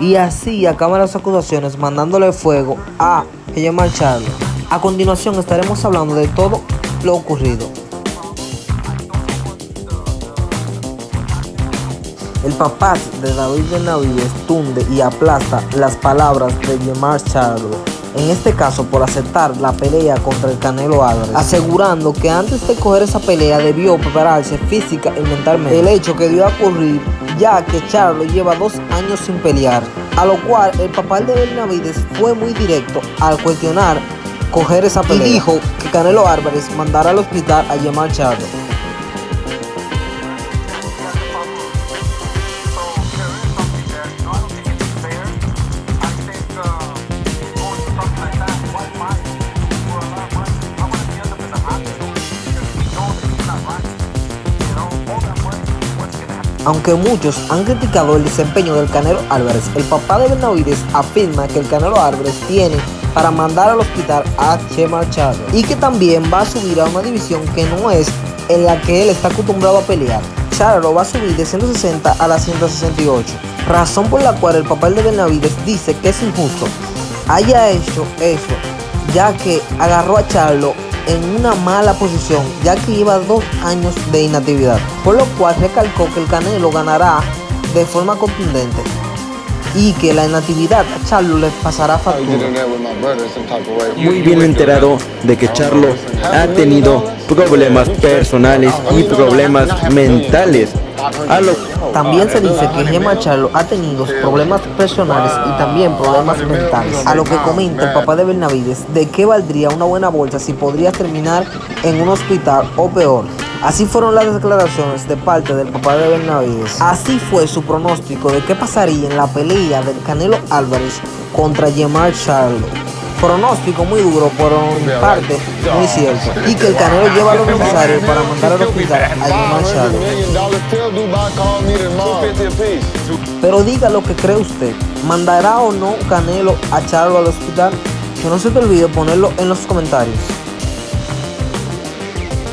Y así acaban las acusaciones mandándole fuego a Yemar Charlo. A continuación estaremos hablando de todo lo ocurrido. El papá de David Benavides tunde y aplasta las palabras de Yemar Charlo. En este caso por aceptar la pelea contra el Canelo Álvarez, asegurando que antes de coger esa pelea debió prepararse física y mentalmente. El hecho que dio a ocurrir ya que Charlo lleva dos años sin pelear, a lo cual el papá de Benavides fue muy directo al cuestionar coger esa pelea y dijo que Canelo Álvarez mandará al hospital a Yemar Charlo. Aunque muchos han criticado el desempeño del Canelo Álvarez, el papá de Benavides afirma que el Canelo Álvarez tiene para mandar al hospital a Chema Charlo y que también va a subir a una división que no es en la que él está acostumbrado a pelear. Charlo va a subir de 160 a la 168, razón por la cual el papá de Benavides dice que es injusto haya hecho eso, ya que agarró a Charlo en una mala posición, ya que lleva dos años de inactividad, por lo cual recalcó que el Canelo ganará de forma contundente y que la inactividad a Charlo le pasará factura. Muy bien enterado de que Charlo ha tenido problemas personales y problemas mentales. También se dice que Gemma Charlo ha tenido problemas personales y también problemas mentales. A lo que comenta el papá de Benavides de qué valdría una buena bolsa si podría terminar en un hospital o peor. Así fueron las declaraciones de parte del papá de Benavides. Así fue su pronóstico de qué pasaría en la pelea del Canelo Álvarez contra Yemar Charlo. Pronóstico muy duro, pero en parte muy cierto. Y que el Canelo lleva lo necesario para mandar al hospital a. Pero diga lo que cree usted. ¿Mandará o no Canelo a Charlo al hospital? Que no se te olvide ponerlo en los comentarios.